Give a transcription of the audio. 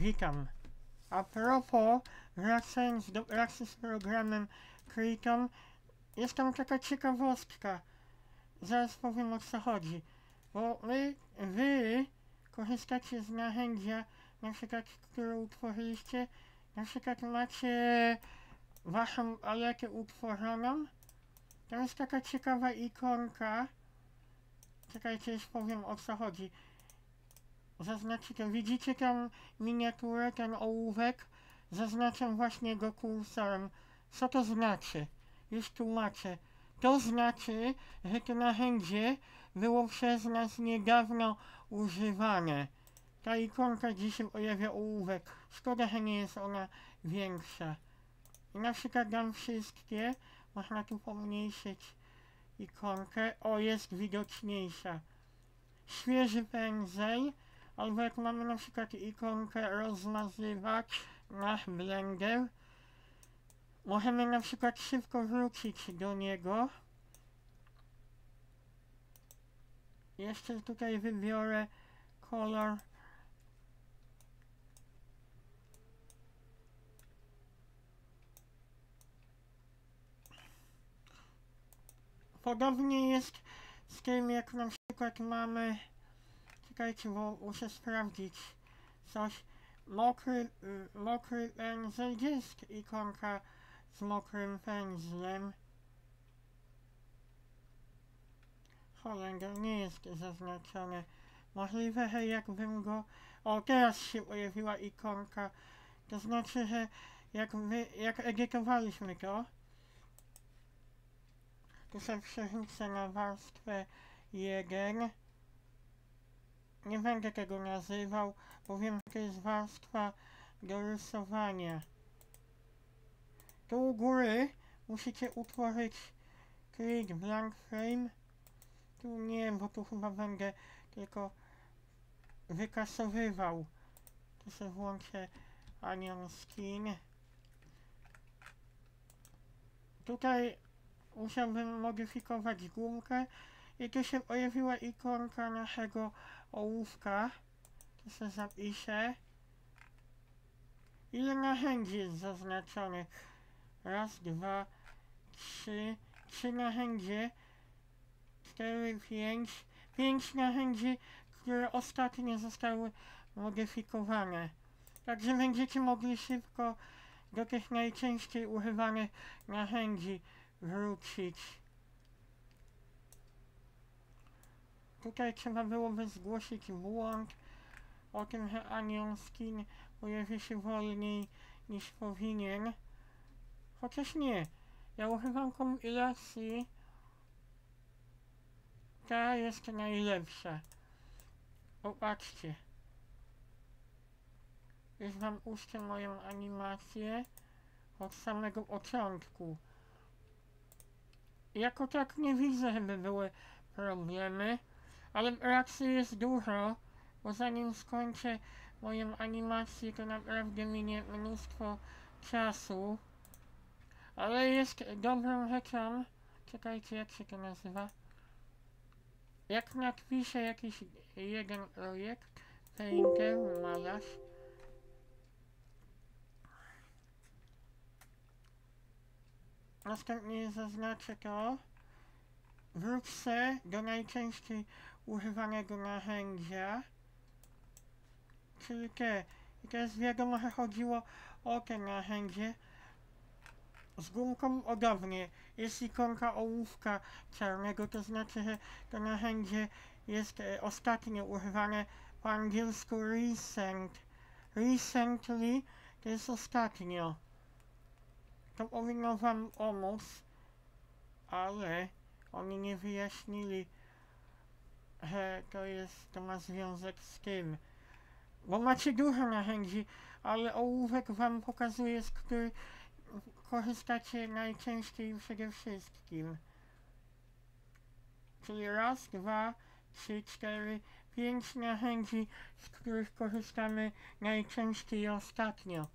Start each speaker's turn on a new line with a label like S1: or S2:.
S1: Witam. A propos, wracając do pracy z programem Kryton, jest tam taka ciekawostka. Zaraz powiem o co chodzi. Bo my, wy korzystacie z narzędzia, na przykład, które utworzyliście, na przykład macie waszą aletę utworzoną, tam jest taka ciekawa ikonka. Czekajcie, już powiem o co chodzi. Zaznaczcie to. Widzicie tam miniaturę, ten ołówek? Zaznaczam właśnie go kursorem. Co to znaczy? Już tłumaczę. To znaczy, że to narzędzie było przez nas niedawno używane. Ta ikonka dzisiaj pojawia ołówek. Szkoda, że nie jest ona większa. I na przykład dam wszystkie. Można tu pomniejszyć ikonkę. O, jest widoczniejsza. Świeży pędzel. Albo jak mamy na przykład ikonkę rozmazywać nasz blender. Możemy na przykład szybko wrócić do niego. Jeszcze tutaj wybiorę kolor Podobnie jest z tym, jak na przykład mamy... Czekajcie, bo muszę sprawdzić coś. Mokry, y, mokry pędzel. Jest ikonka z mokrym pędzlem? Holender nie jest zaznaczone. Możliwe, że jakbym go... O, teraz się pojawiła ikonka. To znaczy, że jak, my, jak edytowaliśmy to, tu sobie przerzucę na warstwę 1. Nie będę tego nazywał, bo wiem, że to jest warstwa do rysowania. Tu u góry musicie utworzyć create blank frame. Tu nie, bo tu chyba będę tylko wykasowywał. Tu sobie włączę Anion Skin. Tutaj musiałbym modyfikować gumkę i tu się pojawiła ikonka naszego ołówka. Tu sobie zapiszę. Ile narzędzi jest zaznaczone? Raz, dwa, trzy, trzy narzędzie, cztery, pięć, pięć narzędzi, które ostatnio zostały modyfikowane. Także będziecie mogli szybko do tych najczęściej używanych narzędzi wrócić. Tutaj trzeba byłoby zgłosić błąd o tym, że Anion Skin pojawi się wolniej niż powinien. Chociaż nie. Ja używam kompilacji. Ta jest najlepsza. Popatrzcie. Już wam uszczę moją animację od samego początku. Jako tak nie widzę, żeby były problemy, ale reakcji jest dużo, bo zanim skończę moją animację, to naprawdę minie mnóstwo czasu. Ale jest dobrą rzeczą, czekajcie jak się to nazywa, jak napiszę jakiś jeden projekt, painter, malarz, Następnie zaznaczę to. Wrócę do najczęściej używanego narzędzia. Czyli te. I teraz wiadomo, że chodziło o te narzędzie. Z gumką podobnie. Jest ikonka ołówka czarnego, to znaczy, że to narzędzie jest e, ostatnio używane po angielsku recent. Recently to jest ostatnio to powinno wam pomóc, ale oni nie wyjaśnili, że to jest, to ma związek z tym. Bo macie dużo narzędzi, ale ołówek wam pokazuje, z których korzystacie najczęściej przede wszystkim. Czyli raz, dwa, trzy, cztery, pięć narzędzi, z których korzystamy najczęściej ostatnio.